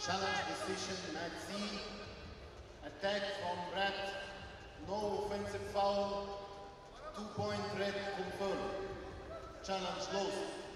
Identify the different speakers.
Speaker 1: Challenge decision, Maxi Attack from red. No offensive foul. Two point red confirmed. Challenge lost.